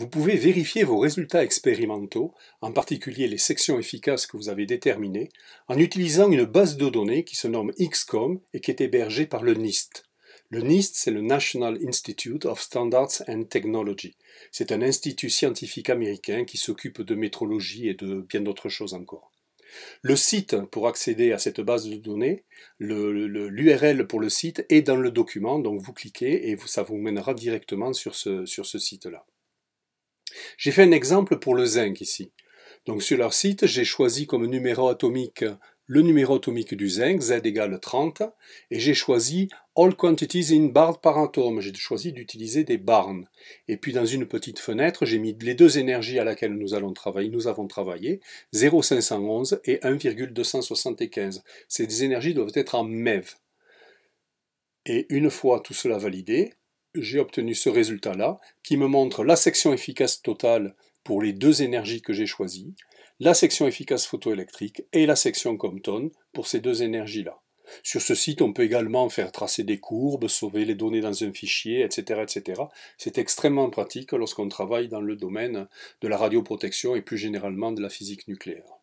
Vous pouvez vérifier vos résultats expérimentaux, en particulier les sections efficaces que vous avez déterminées, en utilisant une base de données qui se nomme XCOM et qui est hébergée par le NIST. Le NIST, c'est le National Institute of Standards and Technology. C'est un institut scientifique américain qui s'occupe de métrologie et de bien d'autres choses encore. Le site pour accéder à cette base de données, l'URL pour le site est dans le document, donc vous cliquez et ça vous mènera directement sur ce, site-là. J'ai fait un exemple pour le zinc ici. Donc sur leur site, j'ai choisi comme numéro atomique le numéro atomique du zinc, Z égale 30, et j'ai choisi All Quantities in Bar par atome. J'ai choisi d'utiliser des barnes. Et puis dans une petite fenêtre, j'ai mis les deux énergies à laquelle nous allons travailler, nous avons travaillé, 0,511 et 1,275. Ces énergies doivent être en MEV. Et une fois tout cela validé, j'ai obtenu ce résultat-là, qui me montre la section efficace totale pour les deux énergies que j'ai choisies, la section efficace photoélectrique et la section Compton pour ces deux énergies-là. Sur ce site, on peut également faire tracer des courbes, sauver les données dans un fichier, etc. etc. C'est extrêmement pratique lorsqu'on travaille dans le domaine de la radioprotection et plus généralement de la physique nucléaire.